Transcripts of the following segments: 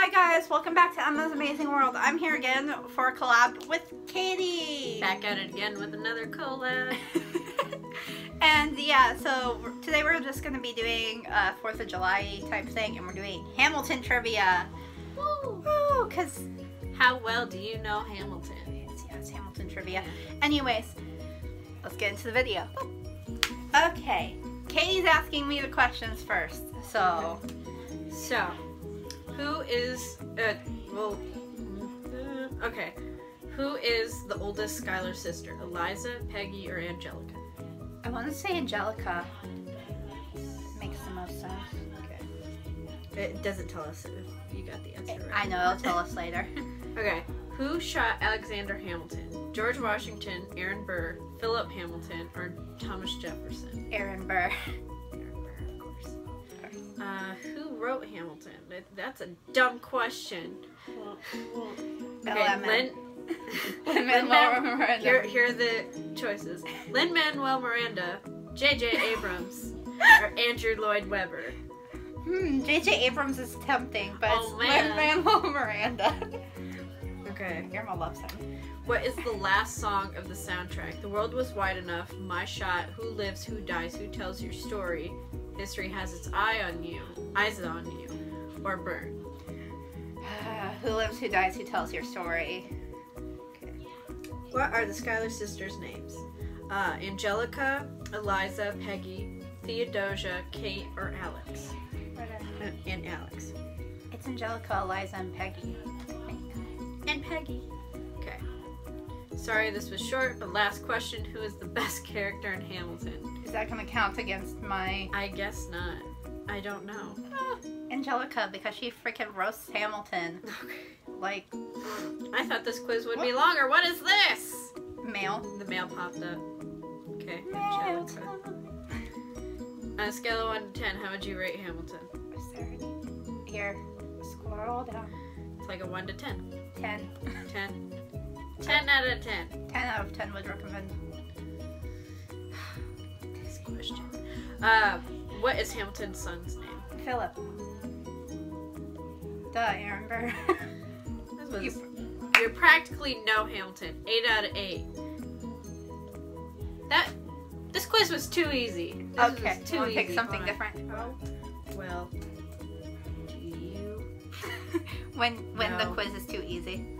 Hi guys, welcome back to Emma's Amazing World. I'm here again for a collab with Katie. Back at it again with another collab. and yeah, so today we're just going to be doing a 4th of July type thing and we're doing Hamilton trivia. Woo! Oh, Woo, because How well do you know Hamilton? it's, yeah, it's Hamilton trivia. Anyways, let's get into the video. Okay, Katie's asking me the questions first. So, So, who is uh well uh, okay. Who is the oldest Schuyler sister? Eliza, Peggy, or Angelica? I want to say Angelica. Makes the most sense. Okay. It doesn't tell us if you got the answer right. I know, it'll tell us later. Okay. Who shot Alexander Hamilton? George Washington, Aaron Burr, Philip Hamilton, or Thomas Jefferson? Aaron Burr. Aaron Burr, of course. Uh, wrote Hamilton? That's a dumb question. Okay, Lemon. Lin. Lin-Manuel Miranda. Here, here are the choices: Lin Manuel Miranda, J.J. Abrams, or Andrew Lloyd Webber. Hmm, J.J. Abrams is tempting, but Oh, it's. Lin-Manuel Miranda. Okay. Irma loves him. What is the last song of the soundtrack? The world was wide enough. My shot. Who lives? Who dies? Who tells your story? History has its eye on you. Eyes on you. Or burn. who lives, who dies, who tells your story? What are the Schuyler sisters' names? Uh, Angelica, Eliza, Peggy, Theodosia, Kate, or Alex? Uh, And Alex. It's Angelica, Eliza, and Peggy. And Peggy. Sorry this was short, but last question Who is the best character in Hamilton? Is that gonna count against my I guess not. I don't know. Ah, Angelica because she freaking roasts Hamilton Okay. like I thought this quiz would be longer. What is this? Mail. The mail popped up. Okay, Angelica. On a scale of 1 to 10, how would you rate Hamilton? Here, scroll down. It's like a 1 to 10. 10. 10. 10 out of 10. 10 out of 10 would recommend. This question. Uh, what is Hamilton's son's name? Philip. Duh, Aaron Burr. This was, you practically know Hamilton. 8 out of 8. That. This quiz was too easy. This okay, was too we'll easy. pick something Hold different. How well do you when when the quiz is too easy.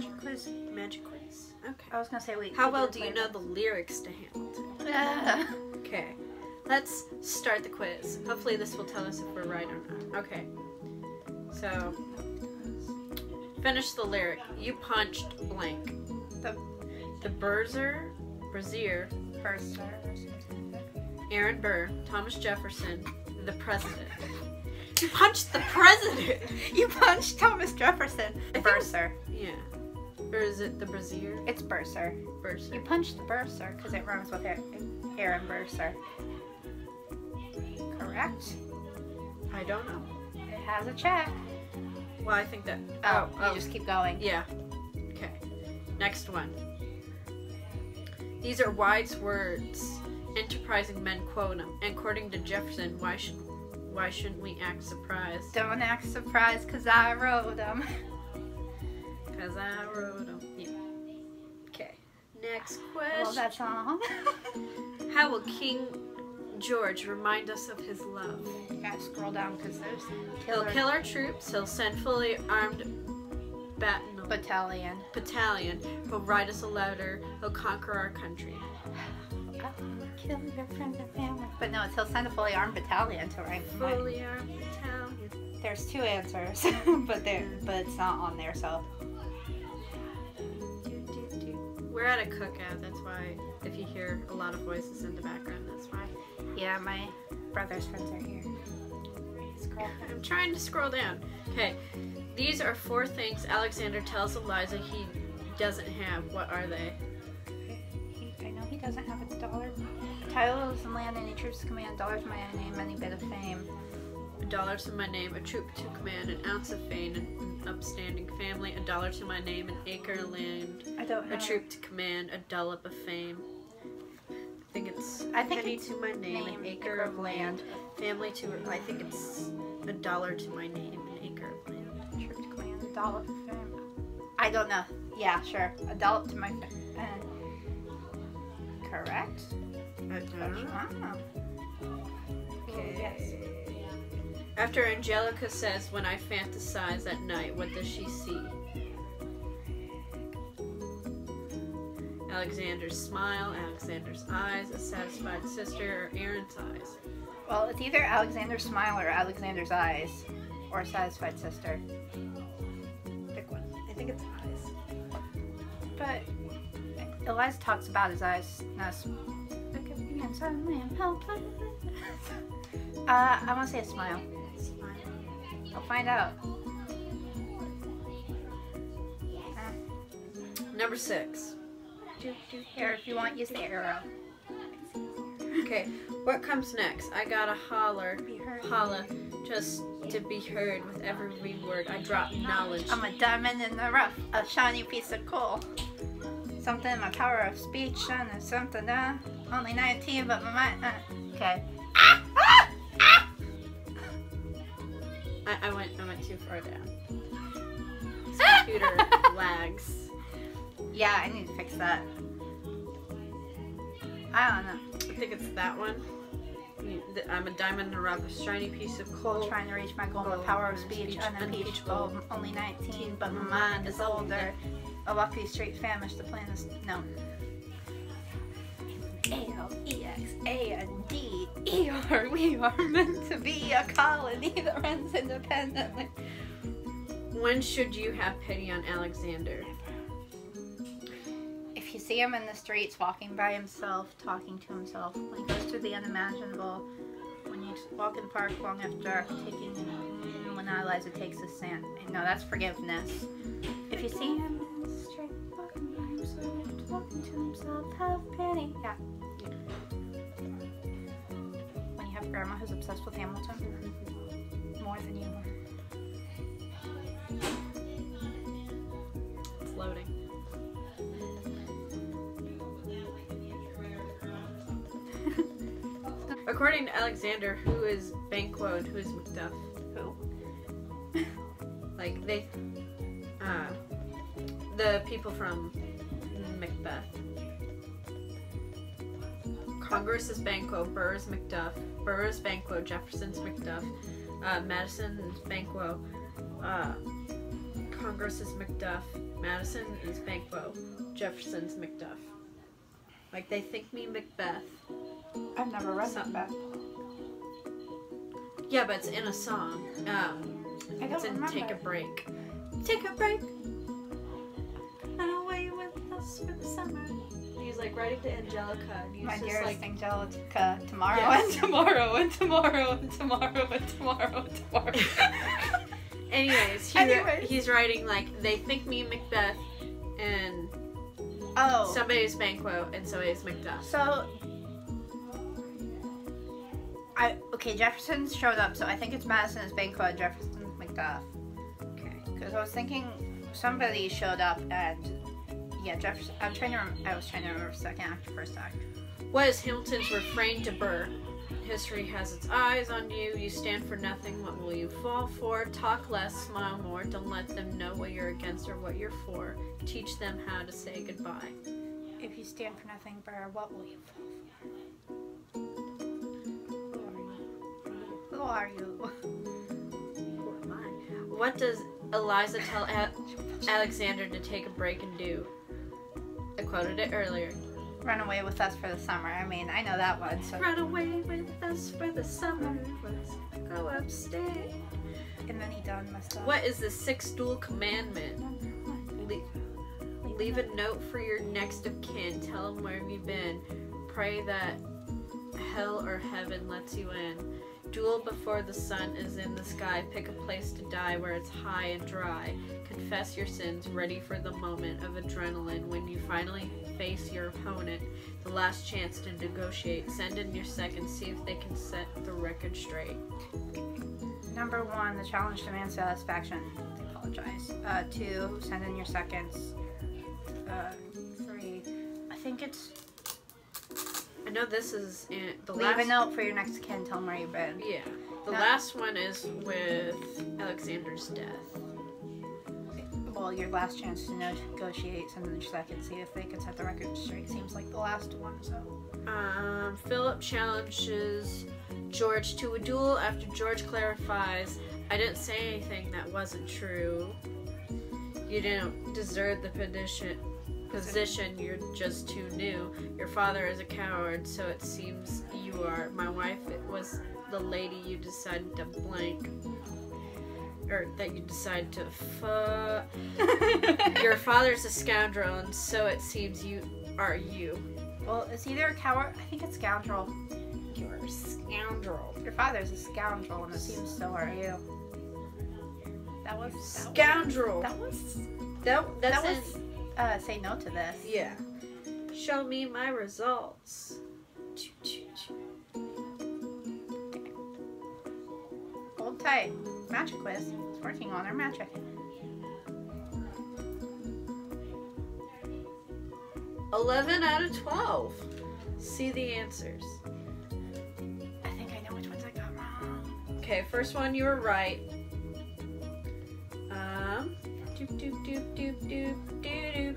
Magic quiz. Magic quiz. Okay. I was gonna say wait. How well do you know the lyrics to Hamilton? Okay, let's start the quiz. Hopefully, this will tell us if we're right or not. Okay, so finish the lyric. You punched blank. The- the Berzer, Brazier, First. Aaron Burr, Thomas Jefferson, the president. You punched the president. You punched Thomas Jefferson. I think it's- Bursar. Yeah, or is it the Brazier? It's Bursar. Berser. You punched the Bursar because it rhymes with Aaron Bursar. Correct. I don't know. It has a check. Well, I think that. Oh, oh. you just keep going. Yeah. Okay. Next one. These are wise words. Enterprising men quote them. And according to Jefferson, why should why shouldn't we act surprised? Don't act surprised because I wrote them. Because I wrote them. Yeah. Okay. Next I love question. that song. How will King George remind us of his love? gotta scroll down because there's He'll kill our troops. He'll send fully armed battalion. battalion. battalion. He'll write us a letter. He'll conquer our country. Kill your friends and family. But no, it's he'll send a fully armed battalion to write. Fully armed battalion. There's two answers, but there, but it's not on there. So We're at a cookout, that's why if you hear a lot of voices in the background, that's why. yeah, my brother's friends are here. Scroll. I'm trying to scroll down. Okay, these are four things Alexander tells Eliza he doesn't have. What are they? He, I know he doesn't have a dollar. Titles and land, any troops to command, dollars my name, any bit of fame. A dollar to my name, a troop to command, an ounce of fame, an upstanding family, a dollar to my name, an acre of land, I don't know. a troop to command, a dollop of fame. I think it's I think penny it's to my name, name, an acre of land, family to I think it's a dollar to my name, an acre of land. a Troop to command, a dollop of fame. I don't know. Yeah, sure. A dollop to my. Uh, correct. I, I don't know. Okay. Yes. After Angelica says, When I fantasize at night, what does she see? Alexander's smile, Alexander's eyes, a satisfied sister, or Aaron's eyes. Well, it's either Alexander's smile or Alexander's eyes, or a satisfied sister. Pick one. I think it's eyes. But Eliza talks about his eyes. No, s- look at me and suddenly I'm helpless. uh, I want to say a smile. Smile. I'll find out. Number six. Do, do Here, if you want, use the arrow. Okay, what comes next? I gotta holler, holla, just to be heard with every word. I drop knowledge. I'm a diamond in the rough, a shiny piece of coal. Something in my power of speech, and something, uh, only 19, but my mind, uh, okay. Ah! I, I went I went too far down. This computer lags. Yeah, I need to fix that. I don't know. I think it's that one. I'm a diamond in the rough, a shiny piece of coal. Trying to reach my goal, Goal, power of speech, speech, unimpeachable. Only 19, but my mind is older. I walk these streets famished. The plan is no. A L E X A N D E R. We are meant to be a colony that runs independently. When should you have pity on Alexander? If you see him in the streets walking by himself, talking to himself, when he goes through the unimaginable, when you walk in the park long after dark, taking mm, when Eliza takes his sand. No, that's forgiveness. If you see him in the street walking by himself, talking to himself, have pity. Yeah. When you have grandma who's obsessed with Hamilton more than you are. It's loading. According to Alexander, who is Banquo and who is Macduff? Who? Like they, uh, the people from Macbeth. Congress is Banquo, Burr is Macduff, Burr is Banquo, Jefferson's Macduff, uh, Madison is Banquo, uh, Congress is Macduff, Madison is Banquo, Jefferson's Macduff. Like they think me Macbeth. I've never read Some- Macbeth. Yeah, but it's in a song. Um, I it's don't in Take a. Break. Take a break. Like writing to Angelica, and My just dearest like, Angelica, tomorrow Yes. and tomorrow and tomorrow and tomorrow and tomorrow and tomorrow. Anyways, he, Anyways. he's writing like they think me Macbeth, and oh, somebody's Banquo, and somebody's Macduff. so I okay. Jefferson showed up, so I think it's Madison is Banquo and Jefferson's Macduff. Okay. Because I was thinking somebody showed up and yeah, Jefferson. I'm trying to. Rem- I was trying to remember second act, first act. What is Hamilton's refrain to Burr? History has its eyes on you. You stand for nothing. What will you fall for? Talk less, smile more. Don't let them know what you're against or what you're for. Teach them how to say goodbye. If you stand for nothing, Burr, what will you fall for? Who are you? Who am I? What does Eliza tell A- Alexander to take a break and do? Quoted it earlier. Run away with us for the summer. I mean, I know that one. So. Run away with us for the summer. Let's go upstate. And then he done messed up. What is the sixth duel commandment? Le- leave a note for your next of kin. Tell them where you've been. Pray that hell or heaven lets you in. Duel before the sun is in the sky. Pick a place to die where it's high and dry. Confess your sins, ready for the moment of adrenaline when you finally face your opponent. The last chance to negotiate. Send in your second, see if they can set the record straight. number one, the challenge demands satisfaction. I apologize. Uh, two, send in your seconds. Uh, three, I think it's I know this is in the leave last. a note for your next kin. Tell them where you've been. Yeah, the last one is with Alexander's death. Well, your last chance to negotiate. Send in your seconds. See if they can set the record straight. Seems like the last one. So Um, Philip challenges George to a duel after George clarifies, I didn't say anything that wasn't true. You didn't deserve the position. Position, you're just too new. Your father is a coward, so it seems you are. My wife was the lady you decided to blank. Or that you decided to fuck. Your father's a scoundrel, and so it seems you are you. well, it's either a coward. I think it's scoundrel. You're a scoundrel. Your father's a scoundrel, and it seems so are you. That was that Scoundrel. Was, that was That, that's that in- was. Uh, say no to this. yeah. Show me my results. Hold tight. Magic quiz. It's working on our magic. Eleven out of twelve. See the answers. I think I know which ones I got wrong. Okay, first one you were right. Um. Doop doop doop doop doop doop doop.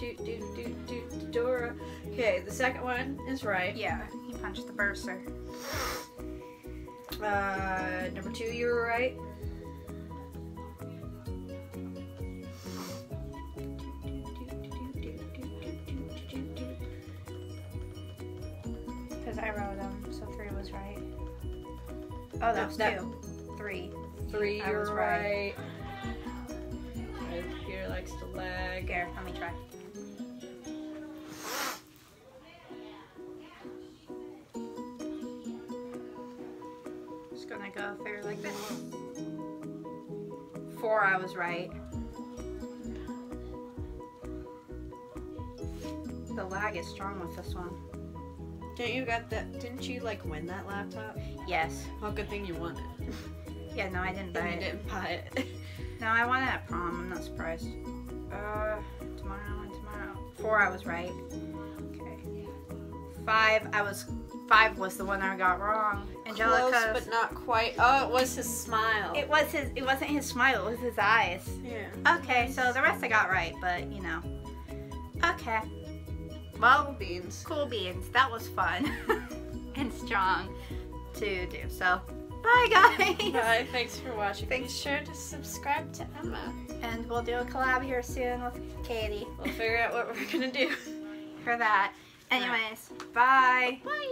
Doop doop doop doop Dora. Okay, the second one is right. Yeah, he punched the bursar. Uh, number two, you were right. Because I wrote them, so three was right. Oh, that No, was that- two. Three. Three, I you're was right. Likes to lag. Here, let me try. Just gonna go through like this. Four, I was right. The lag is strong with this one. Didn't you got that? Didn't you like win that laptop? Yes. Well, good thing you won it. Yeah, no, I didn't buy And you didn't buy it. No, I won it at prom. I'm not surprised. Uh, tomorrow and tomorrow. Four, I was right. Okay. Five, I was. Five was the one I got wrong. Angelica. Close, but not quite. Oh, it was his smile. it was his. It wasn't his smile. It was his eyes. yeah. Okay, so the rest I got right, but you know. Okay. Well, beans. cool beans. That was fun and strong to do. So, bye guys. Bye. Thanks for watching. Thanks. Be sure to subscribe to Emma. And we'll do a collab here soon with Katie We'll figure out what we're gonna do. for that. Anyways, bye. Bye.